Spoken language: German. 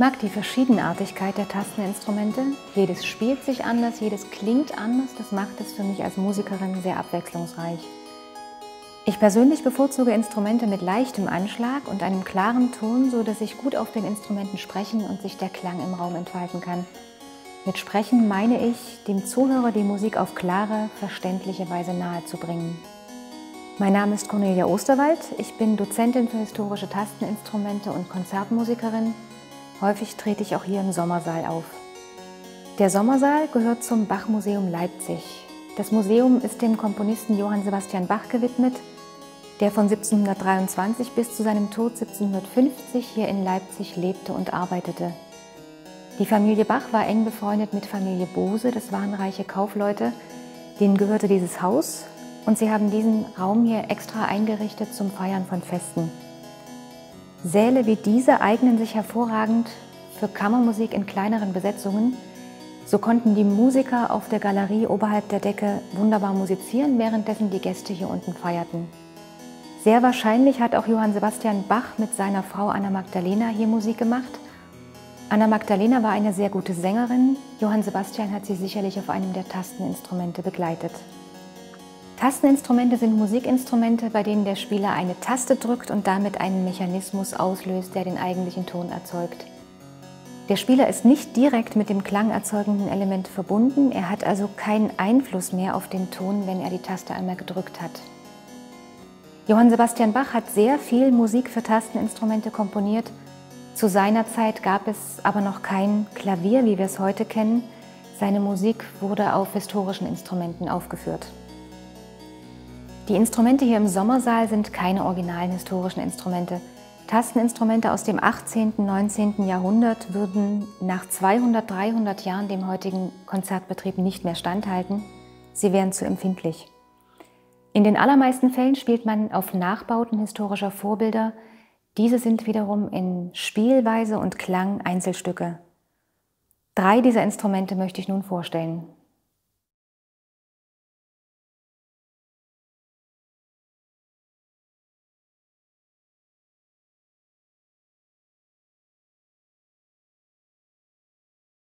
mag die Verschiedenartigkeit der Tasteninstrumente. Jedes spielt sich anders, jedes klingt anders. Das macht es für mich als Musikerin sehr abwechslungsreich. Ich persönlich bevorzuge Instrumente mit leichtem Anschlag und einem klaren Ton, so dass ich gut auf den Instrumenten sprechen und sich der Klang im Raum entfalten kann. Mit Sprechen meine ich, dem Zuhörer die Musik auf klare, verständliche Weise nahezubringen. Mein Name ist Cornelia Osterwald. Ich bin Dozentin für historische Tasteninstrumente und Konzertmusikerin. Häufig trete ich auch hier im Sommersaal auf. Der Sommersaal gehört zum Bach-Museum Leipzig. Das Museum ist dem Komponisten Johann Sebastian Bach gewidmet, der von 1723 bis zu seinem Tod 1750 hier in Leipzig lebte und arbeitete. Die Familie Bach war eng befreundet mit Familie Bose, das waren reiche Kaufleute, denen gehörte dieses Haus und sie haben diesen Raum hier extra eingerichtet zum Feiern von Festen. Säle wie diese eignen sich hervorragend für Kammermusik in kleineren Besetzungen. So konnten die Musiker auf der Galerie oberhalb der Decke wunderbar musizieren, währenddessen die Gäste hier unten feierten. Sehr wahrscheinlich hat auch Johann Sebastian Bach mit seiner Frau Anna Magdalena hier Musik gemacht. Anna Magdalena war eine sehr gute Sängerin. Johann Sebastian hat sie sicherlich auf einem der Tasteninstrumente begleitet. Tasteninstrumente sind Musikinstrumente, bei denen der Spieler eine Taste drückt und damit einen Mechanismus auslöst, der den eigentlichen Ton erzeugt. Der Spieler ist nicht direkt mit dem klangerzeugenden Element verbunden, er hat also keinen Einfluss mehr auf den Ton, wenn er die Taste einmal gedrückt hat. Johann Sebastian Bach hat sehr viel Musik für Tasteninstrumente komponiert. Zu seiner Zeit gab es aber noch kein Klavier, wie wir es heute kennen. Seine Musik wurde auf historischen Instrumenten aufgeführt. Die Instrumente hier im Sommersaal sind keine originalen historischen Instrumente. Tasteninstrumente aus dem 18. und 19. Jahrhundert würden nach 200, 300 Jahren dem heutigen Konzertbetrieb nicht mehr standhalten. Sie wären zu empfindlich. In den allermeisten Fällen spielt man auf Nachbauten historischer Vorbilder. Diese sind wiederum in Spielweise und Klang Einzelstücke. Drei dieser Instrumente möchte ich nun vorstellen.